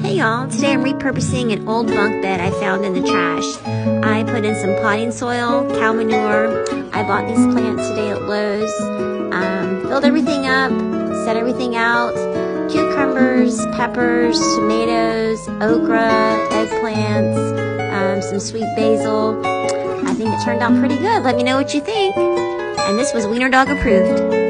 Hey y'all, today I'm repurposing an old bunk bed I found in the trash. I put in some potting soil, cow manure. I bought these plants today at Lowe's. Um, filled everything up, set everything out. Cucumbers, peppers, tomatoes, okra, eggplants, um, some sweet basil. I think it turned out pretty good. Let me know what you think. And this was Wiener Dog approved.